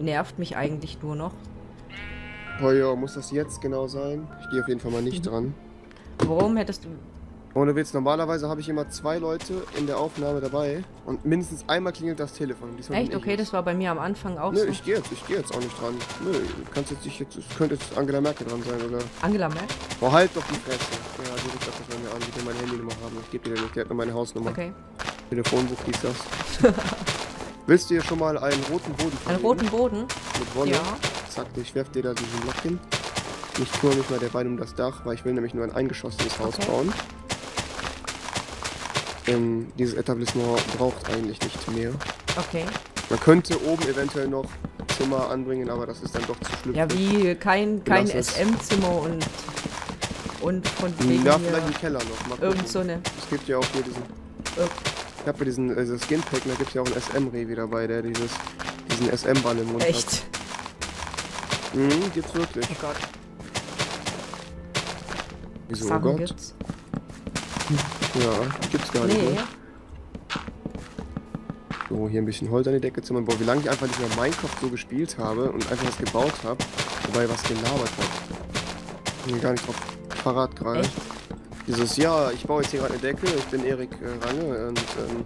nervt mich eigentlich nur noch. Oh ja, muss das jetzt genau sein? Ich gehe auf jeden Fall mal nicht dran. Warum hättest du... Ohne Witz, normalerweise habe ich immer zwei Leute in der Aufnahme dabei und mindestens einmal klingelt das Telefon. Diesmal Echt? ich Okay, das war bei mir am Anfang auch Nö, so. ich gehe jetzt, ich gehe jetzt auch nicht dran. Nö, du kannst jetzt nicht jetzt, es könnte jetzt Angela Merkel dran sein oder. Angela Merkel? Oh, halt doch die Fresse. Ja, die ruft das bei mir an, die will meine Handynummer haben. Ich gebe dir nicht, die hat nur meine Hausnummer. Okay. Telefonbuch hieß das. Willst du hier schon mal einen roten Boden Einen roten Boden? Mit Wolle? Ja. Zack, ich werf dir da diesen Block hin. Ich kümmere mich mal derweil um das Dach, weil ich will nämlich nur ein eingeschossenes Haus Okay. bauen. Ähm, dieses Etablissement braucht eigentlich nicht mehr. Okay. Man könnte oben eventuell noch Zimmer anbringen, aber das ist dann doch zu schlüpfrig. Ja, wie kein, kein. SM-Zimmer und... Und von wegen hier vielleicht im Keller noch. Mal irgend so eine... Es gibt ja auch hier diesen. Irg- Ich habe ja diesen äh, Skin-Pack, da gibt es ja auch einen SM-Revi dabei, der dieses, diesen SM-Ball im Mund hat. Echt? Mhm, gibt's wirklich. Oh Gott. Wieso, oh Sachen Gott? gibt's. Ja, gibt's gar nicht. Nee. Ne? So, hier ein bisschen Holz an die Decke zimmern. Boah, wie lange ich einfach nicht mehr Minecraft so gespielt habe und einfach was gebaut habe, wobei was gelabert habe. Bin mir gar nicht drauf parat gerade. Echt? Dieses, ja, ich baue jetzt hier gerade eine Decke, ich bin Erik äh, Range und ähm,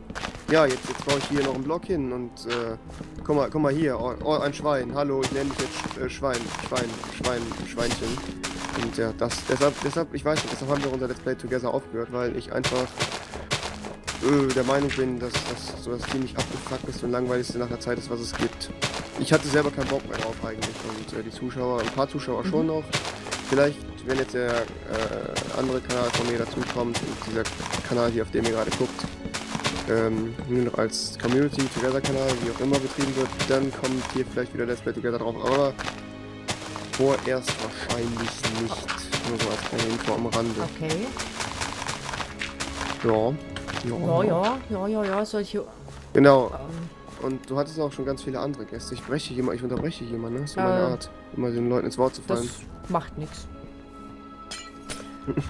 ja, jetzt, jetzt baue ich hier noch einen Block hin und äh, guck mal, guck mal hier, oh, oh, ein Schwein, hallo, ich nenne dich jetzt äh, Schwein, Schwein, Schwein, Schweinchen. Und ja, das, deshalb, deshalb, ich weiß nicht, deshalb haben wir unser Let's Play Together aufgehört, weil ich einfach äh, der Meinung bin, dass das so das ziemlich abgefuckt ist und langweiligste nach der Zeit ist, was es gibt. Ich hatte selber keinen Bock mehr drauf eigentlich und äh, die Zuschauer, ein paar Zuschauer schon noch. Vielleicht, wenn jetzt der äh, andere Kanal von mir dazu kommt und dieser Kanal hier, auf dem ihr gerade guckt, ähm, nur noch als Community Together Kanal, wie auch immer betrieben wird, dann kommt hier vielleicht wieder Let's Play Together drauf, aber vorerst wahrscheinlich nicht. Nur so als kleine Info am Rande. Okay. Ja. Ja, ja, ja, ja, ja, solche... Genau. Ähm, Und du hattest auch schon ganz viele andere Gäste. Ich breche jemand, ich unterbreche jemanden, ne? Das ist so meine Äh, Art, immer den Leuten ins Wort zu fallen. das macht nichts.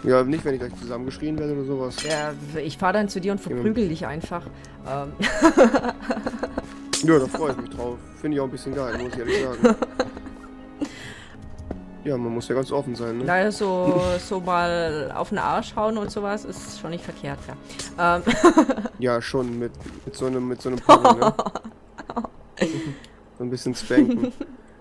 Ja, nicht, wenn ich gleich zusammengeschrien werde oder sowas. Ja, ich fahre dann zu dir und verprügel dich einfach. Ähm, Ja, da freue ich mich drauf. Finde ich auch ein bisschen geil, muss ich ehrlich sagen. Ja, man muss ja ganz offen sein, ne? naja, so, so mal auf den Arsch hauen und sowas ist schon nicht verkehrt, ja. Ähm, Ja, schon mit, mit so einem, mit so einem Pulver, ne? so ein bisschen spanken.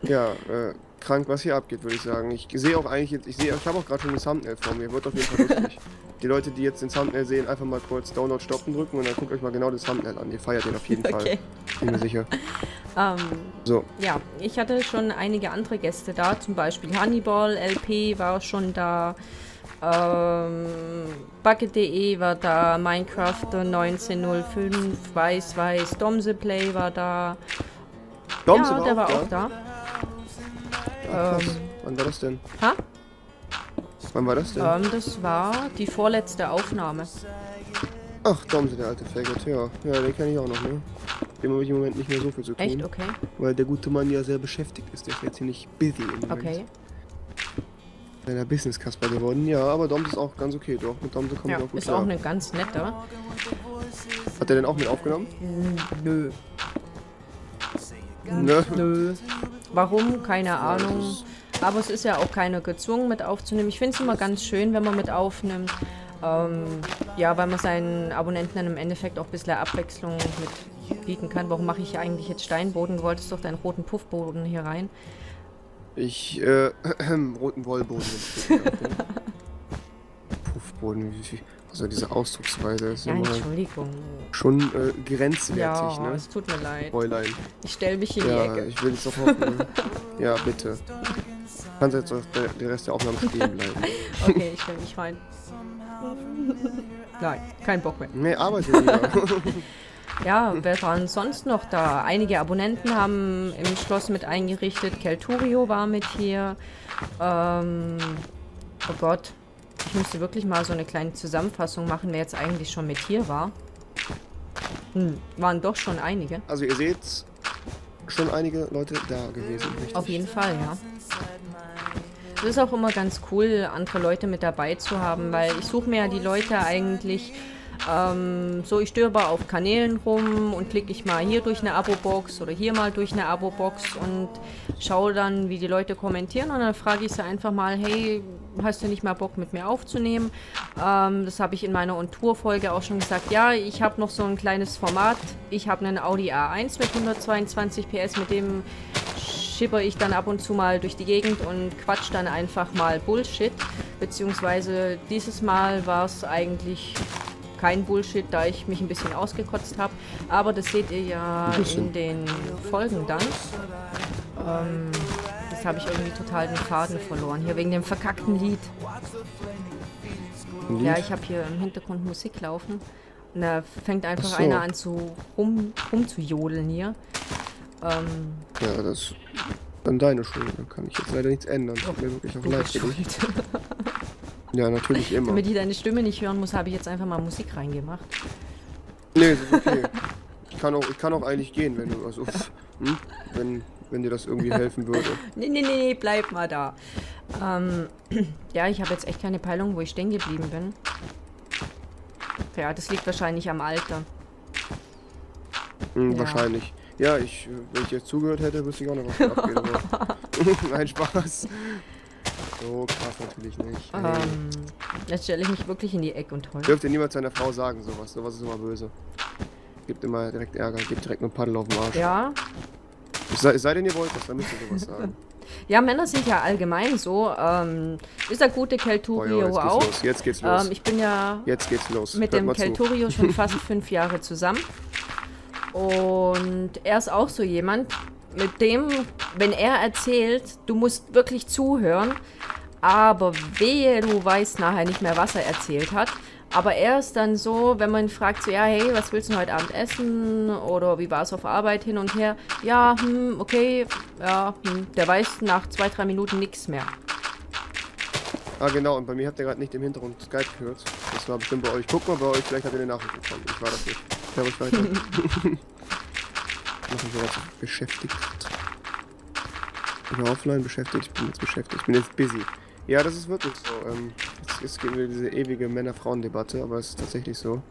Ja, äh, krank, was hier abgeht, würde ich sagen. Ich sehe auch eigentlich jetzt, ich sehe, ich habe auch gerade schon ein Thumbnail vor mir, wird auf jeden Fall lustig. Die Leute, die jetzt den Thumbnail sehen, einfach mal kurz Download stoppen drücken und dann guckt euch mal genau das Thumbnail an. Ihr feiert den auf jeden Fall. okay. Bin mir sicher. Ähm, So, ja, ich hatte schon einige andere Gäste da, zum Beispiel Hannibal, LP war schon da, ähm, Bucket.de war da, Minecraft 1905, Weiß Weiß, Domseplay war da. Domse ja, der war auch da. Ah. Ähm. Wann war das denn? Ha? Wann war das denn? Ähm, das war die vorletzte Aufnahme. Ach, Domse, der alte Faggot, ja. Ja, den kenne ich auch noch, ne? Dem habe ich im Moment nicht mehr so viel zu tun. Echt? Okay. Weil der gute Mann ja sehr beschäftigt ist. Der ist jetzt ziemlich busy im Moment. Okay. Kleiner Business-Kasper geworden. Ja, aber Doms ist auch ganz okay, doch. Mit Domse kommt Ja, auch gut ist klar. auch eine ganz nette. Hat er den auch mit aufgenommen? Nö. Ne? Nö. Warum? Keine Ahnung. Aber es ist ja auch keiner gezwungen mit aufzunehmen. Ich finde es immer ganz schön, wenn man mit aufnimmt. Ähm, ja, weil man seinen Abonnenten dann im Endeffekt auch ein bisschen Abwechslung mit bieten kann. Warum mache ich eigentlich jetzt Steinboden? Du wolltest doch deinen roten Puffboden hier rein. Ich, äh, roten Wollboden. Puffboden, wie viel. Also diese Ausdrucksweise ist Ja, immer Entschuldigung. schon äh, grenzwertig, Ja, ne? es tut mir leid. Fräulein. Ich stelle mich in die Ja, ich will es doch hoffen. ja, bitte. Kannst jetzt auch der, der Rest der Aufnahme stehen bleiben. Okay, ich stelle mich rein. Nein, kein Bock mehr. Nee, arbeite lieber. Ja, wer war sonst noch da? Einige Abonnenten haben im Schloss mit eingerichtet. Kelturio war mit hier. Ähm, oh Gott. Ich müsste wirklich mal so eine kleine Zusammenfassung machen, wer jetzt eigentlich schon mit hier war. Hm, waren doch schon einige. also ihr seht, schon einige Leute da gewesen. Richtig? Auf jeden Fall, ja. Es ist auch immer ganz cool, andere Leute mit dabei zu haben, weil ich suche mir ja die Leute eigentlich Ähm, so, ich stöber auf Kanälen rum und klicke ich mal hier durch eine Abo-Box oder hier mal durch eine Abo-Box und schaue dann, wie die Leute kommentieren und dann frage ich sie einfach mal, hey, hast du nicht mal Bock mit mir aufzunehmen? Ähm, das habe ich in meiner On-Tour-Folge auch schon gesagt. Ja, ich habe noch so ein kleines Format. Ich habe einen Audi A1 mit 122 PS, mit dem schipper ich dann ab und zu mal durch die Gegend und quatsch dann einfach mal Bullshit. Beziehungsweise dieses Mal war es eigentlich kein Bullshit, da ich mich ein bisschen ausgekotzt habe. Aber das seht ihr ja in den Folgen dann. Ähm, das habe ich irgendwie total den Faden verloren. Hier wegen dem verkackten Lied. Lied? Ja, ich habe hier im Hintergrund Musik laufen. Und da fängt einfach so. einer an zu rum, rumzujodeln hier. Ähm, ja, das ist dann deine Schuld. Da kann ich jetzt leider nichts ändern. Tut mir wirklich auch leid. ja, natürlich immer. Damit ich deine Stimme nicht hören muss, habe ich jetzt einfach mal Musik reingemacht. Nee, ist okay. ich, kann auch, ich kann auch eigentlich gehen, wenn du, also, hm? wenn, wenn dir das irgendwie helfen würde. nee, nee, nee, bleib mal da. Ähm, ja, ich habe jetzt echt keine Peilung, wo ich stehen geblieben bin. Ja, das liegt wahrscheinlich am Alter. Hm, ja. Wahrscheinlich. Ja, ich, wenn ich jetzt zugehört hätte, wüsste ich auch noch, was abgeht. Nein, Spaß. So krass natürlich nicht. Ähm, jetzt stelle ich mich wirklich in die Ecke und heule. Dürfte niemand seiner Frau sagen, sowas. Sowas ist immer böse. Gibt immer direkt Ärger, gibt direkt nur Paddel auf den Arsch. Ja. Es sei, es sei denn, ihr wollt das, dann müsst ihr sowas sagen. ja, Männer sind ja allgemein so. Ähm, ist der gute Kelturio oh, auch. Los. Jetzt geht's los. Ähm, ich bin ja jetzt geht's los. mit Hört dem Kelturio schon fast fünf Jahre zusammen. Und er ist auch so jemand, mit dem, wenn er erzählt, du musst wirklich zuhören, aber wehe, du weißt nachher nicht mehr, was er erzählt hat. Aber er ist dann so, wenn man fragt, so, ja, hey, was willst du heute Abend essen? Oder wie war es auf Arbeit hin und her? Ja, hm, okay, ja, hm, der weiß nach zwei, drei Minuten nichts mehr. Ah, genau, und bei mir habt ihr gerade nicht im Hintergrund Skype gehört. Das war bestimmt bei euch. Guck mal bei euch, vielleicht habt ihr eine Nachricht bekommen. Ich war das nicht. Servus weiter. Machen wir was beschäftigt. Ich bin offline beschäftigt, ich bin jetzt beschäftigt, ich bin jetzt busy. Ja, das ist wirklich so. Ähm, es, es gibt diese ewige Männer-Frauen-Debatte, aber es ist tatsächlich so.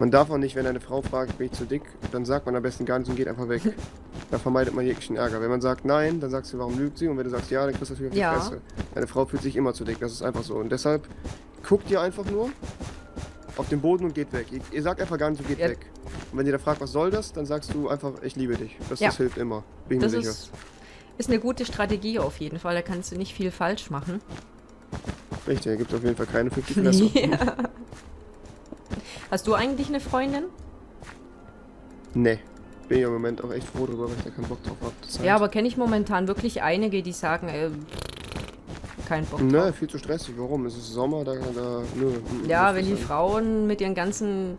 Man darf auch nicht, wenn eine Frau fragt, bin ich zu dick, dann sagt man am besten gar nichts und geht einfach weg. Da vermeidet man jeglichen Ärger. Wenn man sagt nein, dann sagst du, warum lügt sie? Und wenn du sagst ja, dann kriegst du natürlich auf die ja. Fresse. Eine Frau fühlt sich immer zu dick, das ist einfach so. Und deshalb guckt ihr einfach nur auf den Boden und geht weg. Ihr, ihr sagt einfach gar nicht, so geht ja. weg. Und wenn ihr da fragt, was soll das, dann sagst du einfach, ich liebe dich. Das, ja. das hilft immer. Bin das mir sicher. Ist, ist eine gute Strategie auf jeden Fall. Da kannst du nicht viel falsch machen. Richtig, da gibt auf jeden Fall keine 50 Fresse. ja. Hast du eigentlich eine Freundin? Nee. Bin ich im Moment auch echt froh drüber, weil ich da keinen Bock drauf habe. Ja, aber kenne ich momentan wirklich einige, die sagen, äh, keinen Bock drauf. Ne, viel zu stressig. Warum? Es ist Sommer, da, da nö. Ja, wenn die sein. Frauen mit ihren ganzen,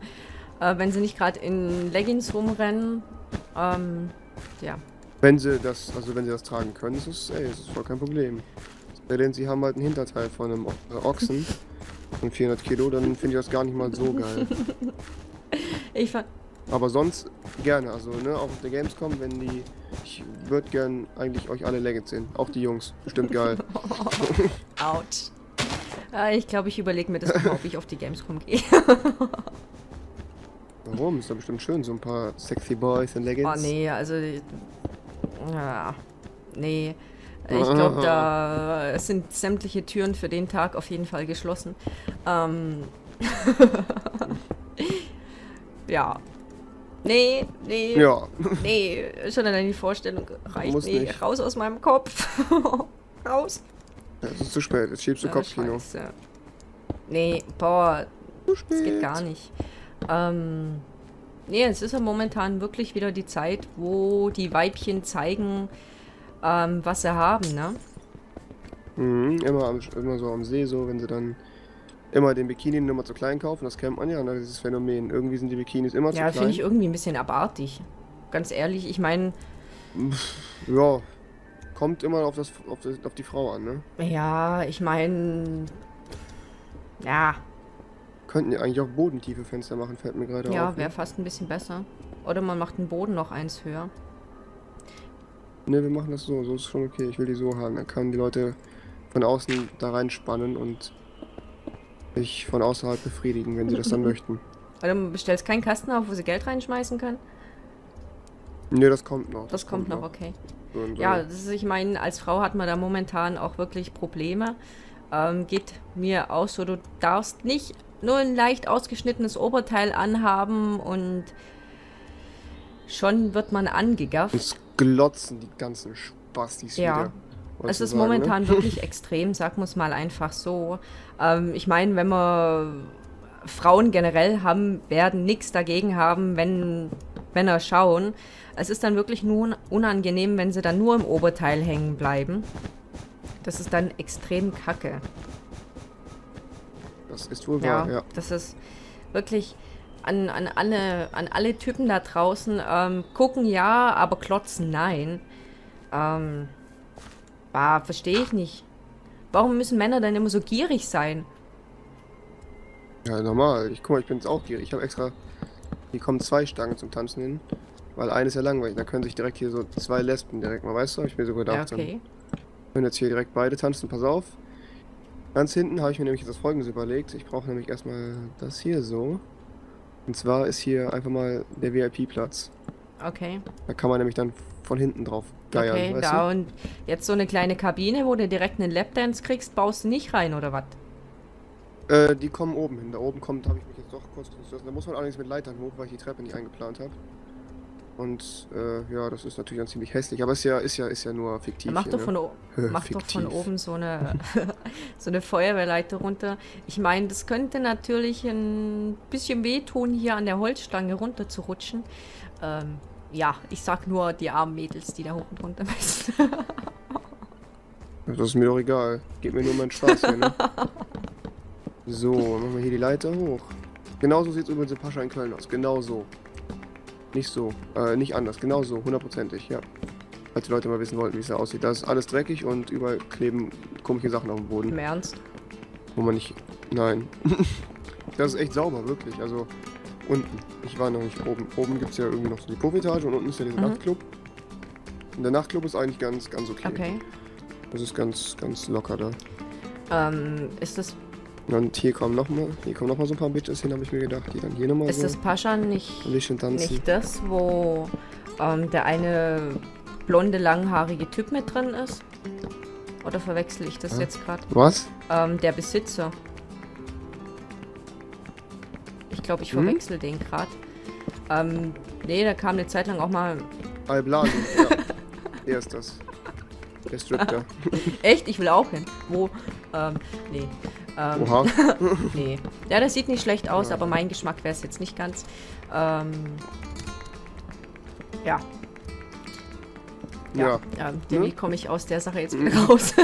äh, wenn sie nicht gerade in Leggings rumrennen, ähm, ja. Wenn sie das, also wenn sie das tragen können, ist es, ey, ist es voll kein Problem. Denn sie haben halt einen Hinterteil von einem Ochsen und 400 Kilo, dann finde ich das gar nicht mal so geil. ich fand, aber sonst gerne, also ne, auch auf der Gamescom, wenn die. Ich würde gern eigentlich euch alle Leggings sehen. Auch die Jungs. Bestimmt geil. Autsch. Ja, ich glaube, ich überlege mir das mal, ob ich auf die Gamescom gehe. Warum? Ist doch bestimmt schön, so ein paar sexy Boys in Leggings. Oh nee, also. Ja. Nee. Ich glaube, da sind sämtliche Türen für den Tag auf jeden Fall geschlossen. Ähm. ja. Nee, nee. Ja. Nee, schon allein die Vorstellung reicht Muss nee, nicht. raus aus meinem Kopf. raus. Ja, es ist zu spät, jetzt schiebst du ja, Kopfkino. Scheiße. Nee, boah, das geht gar nicht. Ähm, nee, es ist ja momentan wirklich wieder die Zeit, wo die Weibchen zeigen, ähm, was sie haben, ne? Mhm, immer, immer so am See, so, wenn sie dann immer den Bikini nur mal zu klein kaufen, das kennt man ja, ne, dieses Phänomen. Irgendwie sind die Bikinis immer ja, zu klein. Ja, finde ich irgendwie ein bisschen abartig. Ganz ehrlich, ich meine... Ja, kommt immer auf, das, auf, das, auf die Frau an, ne? Ja, ich meine... Ja. Könnten ja eigentlich auch bodentiefe Fenster machen, fällt mir gerade ja, auf. Ja, wäre ne? fast ein bisschen besser. Oder man macht den Boden noch eins höher. Ne, wir machen das so, so ist schon okay. Ich will die so haben. Dann kann die Leute von außen da reinspannen und sich von außerhalb befriedigen, wenn sie das dann möchten. Oder du bestellst keinen Kasten auf, wo sie Geld reinschmeißen können? Ne, das kommt noch. Das, kommt, noch, okay. Und, Ja, das ist, ich meine, als Frau hat man da momentan auch wirklich Probleme. Ähm, geht mir auch so, du darfst nicht nur ein leicht ausgeschnittenes Oberteil anhaben und schon wird man angegafft. Uns glotzen die ganzen Spastis Ja. wieder. Es ist sagen, momentan Ne? wirklich extrem, sagen wir es mal einfach so. Ähm, ich meine, wenn wir Frauen generell haben, werden nichts dagegen haben, wenn Männer schauen. Es ist dann wirklich nur unangenehm, wenn sie dann nur im Oberteil hängen bleiben. Das ist dann extrem kacke. Das ist wohl Ja, wahr, ja. das ist wirklich an, an, alle, an alle Typen da draußen. Ähm, gucken ja, aber klotzen nein. Ähm, bah, verstehe ich nicht. Warum müssen Männer dann immer so gierig sein? Ja, normal. Ich guck mal, ich bin jetzt auch gierig. Ich habe extra. Hier kommen zwei Stangen zum Tanzen hin. Weil eine ist ja langweilig. Da können sich direkt hier so zwei Lesben direkt mal, weißt du? Hab ich mir so Ja, gedacht. okay. Dann können jetzt hier direkt beide tanzen. Pass auf. Ganz hinten habe ich mir nämlich jetzt das folgendes überlegt. Ich brauche nämlich erstmal das hier so. Und zwar ist hier einfach mal der VIP-Platz. Okay. Da kann man nämlich dann von hinten drauf geiern, Okay, weißt da und jetzt so eine kleine Kabine, wo du direkt einen Lapdance kriegst, baust du nicht rein, oder was? du? Äh, die kommen oben hin. Da oben kommt, habe ich mich jetzt doch kurz lassen. Da muss man allerdings mit Leitern hoch, weil ich die Treppe nicht eingeplant habe. Und äh, ja, das ist natürlich dann ziemlich hässlich. Aber ist ja, ist ja, ist ja nur fiktiv. Mach hier, doch ne? von, mach doch von Fiktiv. oben so eine, so eine Feuerwehrleiter runter. Ich meine, das könnte natürlich ein bisschen wehtun, hier an der Holzstange runter zu rutschen. Ähm, ja, ich sag nur die armen Mädels, die da hoch und runter müssen. Das ist mir doch egal. Geht mir nur meinen Spaß hier, ne? So, machen wir hier die Leiter hoch. Genauso sieht es übrigens in Pascha in Köln aus. Genau so. Nicht so. Äh, nicht anders. Genau so. Hundertprozentig, ja. Falls die Leute mal wissen wollten, wie es da aussieht. Da ist alles dreckig und überall kleben komische Sachen auf dem Im Boden. Ernst? Wo man nicht... Nein. das ist echt sauber, wirklich. Also, unten. Ich war noch nicht oben. Oben gibt es ja irgendwie noch so die Puffetage und unten ist ja dieser Mhm. Nachtclub. Und der Nachtclub ist eigentlich ganz, ganz okay. Okay. Das ist ganz, ganz locker da. Ähm, ist das, Und hier kommen nochmal, hier kommen so ein paar Bitches hin, habe ich mir gedacht, die dann hier nochmal ist so das Pascha nicht, nicht das, wo ähm, der eine blonde, langhaarige Typ mit drin ist? Oder verwechsel ich das jetzt gerade? Was? Ähm, der Besitzer. Ich glaube, ich Hm? verwechsel den gerade. Ähm, nee, da kam eine Zeit lang auch mal. Alblasen, ja. Der ist das. Der Stripper. Echt? Ich will auch hin. Wo? Ähm, nee. Ähm, Oha. nee. Ja, das sieht nicht schlecht aus, Ja. aber mein Geschmack wäre es jetzt nicht ganz. Ähm, ja, Ja. ja. ja irgendwie Ne? komme ich aus der Sache jetzt wieder raus.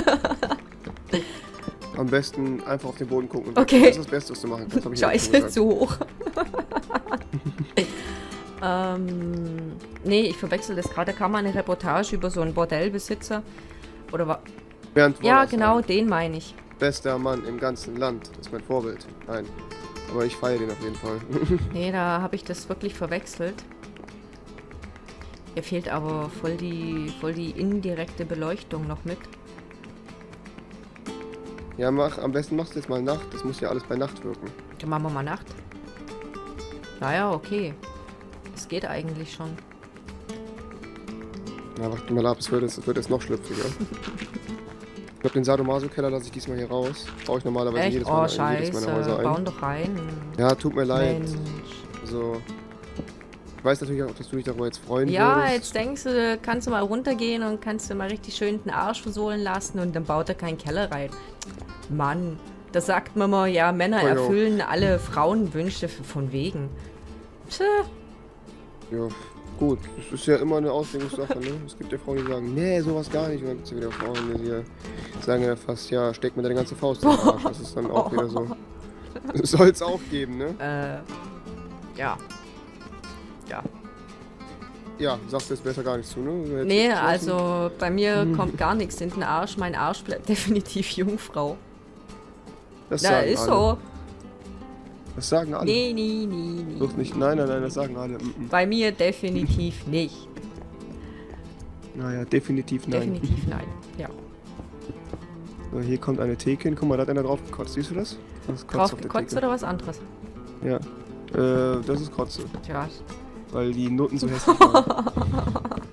Am besten einfach auf den Boden gucken. und Okay. Das ist das Beste, was du machen kannst. Scheiße, zu hoch. ähm, nee, ich verwechsel das gerade. Da kam mal eine Reportage über so einen Bordellbesitzer. Oder war. Bernd Ja, genau, ein den meine ich. Bester Mann im ganzen Land. Das ist mein Vorbild. Nein. Aber ich feiere den auf jeden Fall. Nee, da habe ich das wirklich verwechselt. Hier fehlt aber voll die, voll die indirekte Beleuchtung noch mit. ja, mach, am besten machst du jetzt mal Nacht. Das muss ja alles bei Nacht wirken. Dann machen wir mal Nacht. Naja, okay. Es geht eigentlich schon. Na, warte mal ab, es wird jetzt, es wird jetzt noch schlüpfriger. Ich glaube, den Sadomaso-Keller lasse ich diesmal hier raus. Baue ich normalerweise Echt? jedes Oh, Mal in jedes meiner scheiße. Häuser ein. Bauen doch rein. Ja, tut mir leid. Mensch. Ich weiß natürlich auch, dass du dich darüber jetzt freuen Ja, würdest. jetzt denkst du, kannst du mal runtergehen und kannst du mal richtig schön den Arsch versohlen lassen und dann baut er keinen Keller rein. Mann, da sagt man mal, ja, Männer Oh, erfüllen alle Frauenwünsche von wegen. Tja, Ja, gut. Das ist ja immer eine Auslegungssache, ne? Es gibt ja Frauen, die sagen, nee, sowas gar nicht. Und dann gibt es ja wieder Frauen, die sagen ja fast, ja, steck mir deine ganze Faust in den Arsch. Das ist dann auch wieder so. Soll es auch geben, ne? äh, ja. Ja. Ja, sagst du jetzt besser gar nichts zu, ne? Jetzt Nee, also bei mir kommt gar nichts in den Arsch. Mein Arsch bleibt definitiv Jungfrau. Das sagen ist alle. so. Das sagen alle. Nee, nee, nee, nee. Doch nicht. Nein, nein, nein, das sagen alle. Mm, mm. Bei mir definitiv nicht. Naja, definitiv nein. Definitiv nein. Ja. So, hier kommt eine Theke hin. Guck mal, da hat einer drauf gekotzt. Siehst du das? Das Drauf gekotzt oder was anderes? Ja. Äh, das ist Kotze. Tja. Weil die Noten so hässlich waren.